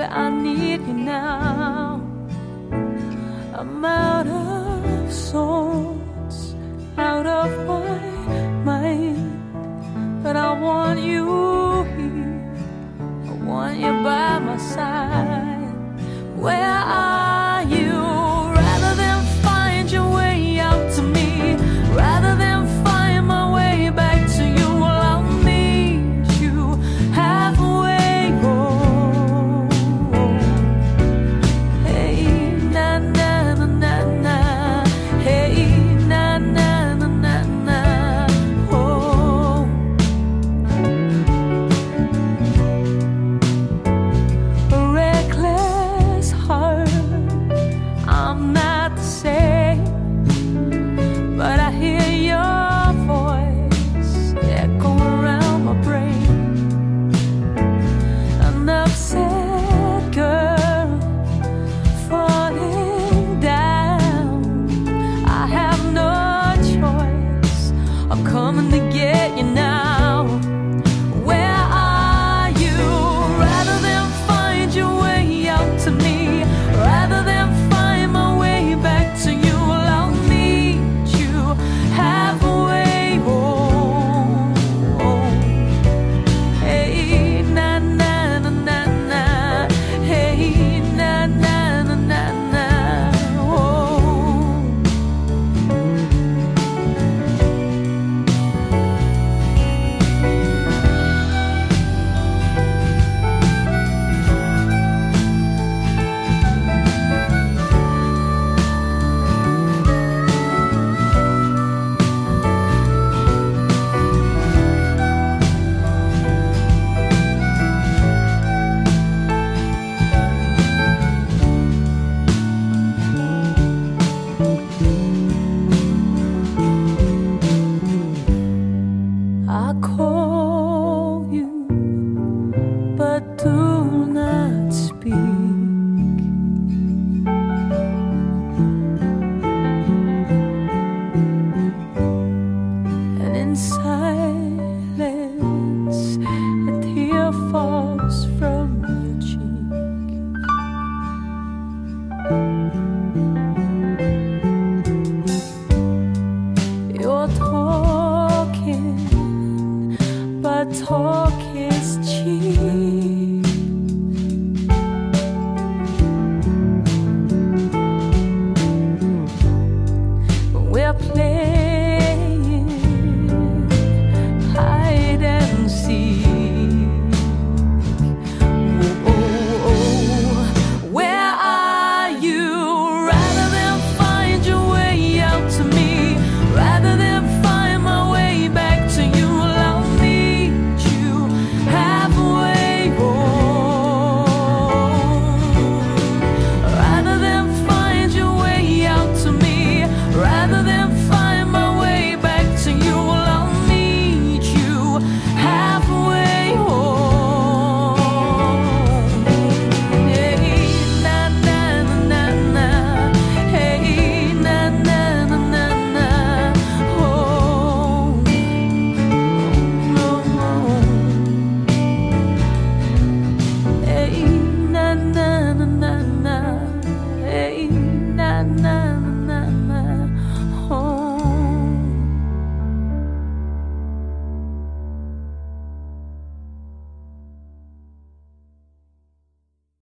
Baby, I need you now. I'm out poder.